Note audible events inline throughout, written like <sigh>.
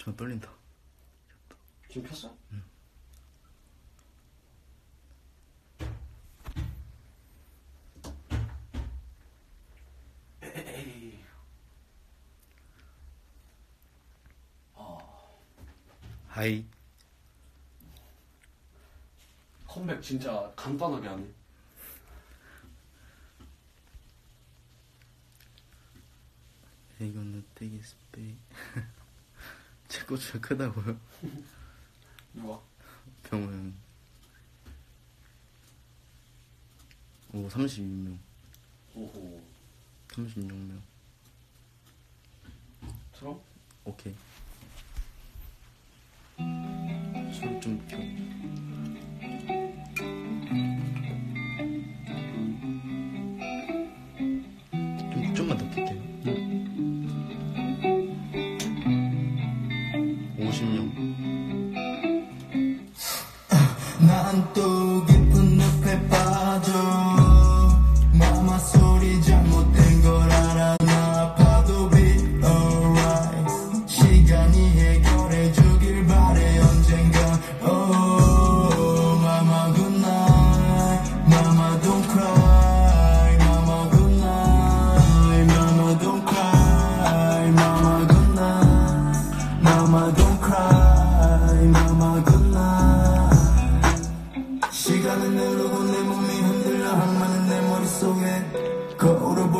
전 떨린다. 지금 켰어? 에이. 하이. 컴백 진짜 간단하게 하네. 이거는 되게 스페 <laughs> 이. 제 꽃이 크다고요? 누가? 병원. 오, 32명. 오호. 36명. 들어? 오케이. 소리 좀 켜. 좀, 좀만 더 킬게요. 난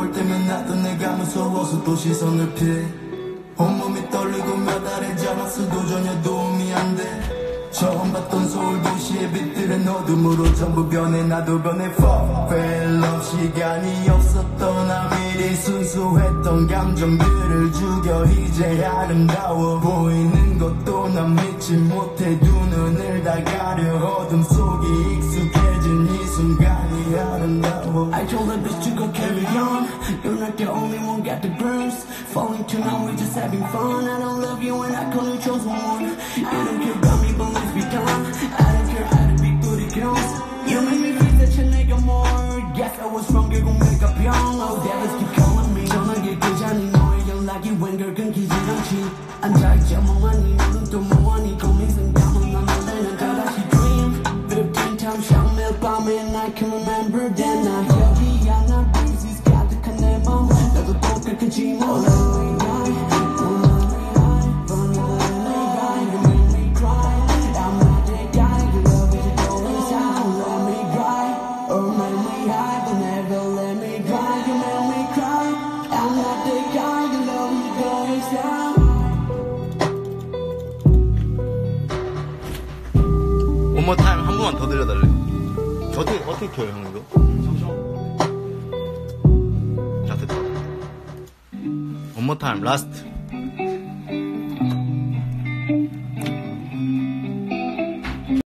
볼 때면 나도 내가 무서워서 또 시선을 피해. 온몸이 떨리고 몇 알의 자막수도 전혀 도움이 안돼. 처음 봤던 서울 도시의 빛들은 어둠으로 전부 변해. 나도 변해. Fuck fell love 시간이 없었던 나 미리 순수했던 감정들을 죽여. 이제 아름다워 보이는 것도 난 믿지 못해. 두 눈을 다 가려. 어둠 속이 the only one got the bruise. Falling to now, we're just having fun. I don't love you and I call you chosen one. I don't care about me, but let's be gone. I don't care how to be good girls. You made me feel such a nigga more. Yes, I was wrong, you're gonna make up your own. Oh, devils keep calling me, don't like it, cause I need more. You're lucky when you're gonna get it on cheap. I'm tired, I'm on one, you know, don't know one, you call me some damn, I'm not letting I got a dream. But if 10 times, I'm a I can remember then I 똑같겠지 뭐 Let me die Oh let me die Funny let me die You make me cry I'm not that guy Your love is a golden sound Let me cry Oh let me high But never let me cry You make me cry I'm not that guy Your love is a golden sound 원모 타임 한 번만 더 들려달래. 어떻게, 어떻게 켜요, 형, 이거? 잠시만. more time. Last.